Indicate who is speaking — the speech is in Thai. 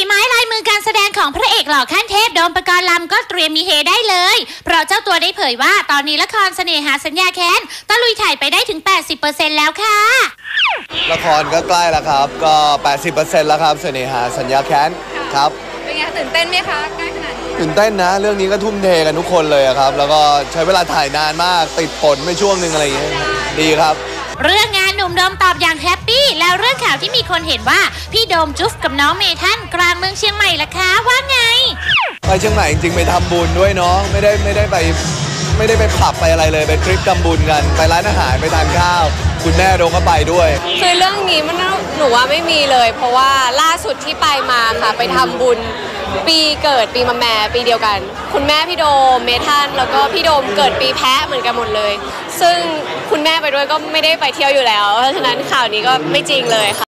Speaker 1: ฝีไม้ลายมือการแสดงของพระเอกหล่อขั้นเทพโดมปกรณ์ลำก็เตรียมมีเฮได้เลย เพราะเจ้าตัวได้เผยว่าตอนนี้ละครเสน่หาสัญญาแค้นตะลุยถ่ายไปได้ถึง 80%แล้วค่ะ
Speaker 2: ละครก็ใกล้แล้วครับ ก็ 80%แล้วครับเสน่หาสัญญาแค้นครับ
Speaker 3: เป็นไงตื่นเต้นไหมคะใกล้ขนาดนี้
Speaker 2: ตื่นเต้นนะ เรื่องนี้ก็ทุ่มเทกันทุกคนเลยอะครับ แล้วก็ใช้เวลาถ่ายนานมากติดฝนไปช่วงหนึ่งอะไรอย่างเงี้ยดีครับ
Speaker 1: เรื่องงานหนุ่มโดมตอบอย่างแฮ คนเห็นว่าพี่โดมจุ๊บกับน้องเมทันกลางเมืองเชียงใหม่ล่ะคะว่าไง
Speaker 2: ไปเชียงใหม่จริงๆไปทำบุญด้วยเนาะไม่ได้ไม่ได้ไปไม่ได้ไปผับไปอะไรเลยไปทริปทำบุญกันไปร้านอาหารไปทานข้าว คุณแม่โดงก็ไปด้วย
Speaker 3: คือเรื่องนี้มันน่าหนูว่าไม่มีเลย เพราะว่าล่าสุดที่ไปมาค่ะไปทำบุญ ปีเกิดปีมะแม่ปีเดียวกัน คุณแม่พี่โดมเมทันแล้วก็พี่โดมเกิดปีแพะเหมือนกันหมดเลย ซึ่งคุณแม่ไปด้วยก็ไม่ได้ไปเที่ยวอยู่แล้ว เพราะฉะนั้นข่าวนี้ก็ไม่จริงเลยค่ะ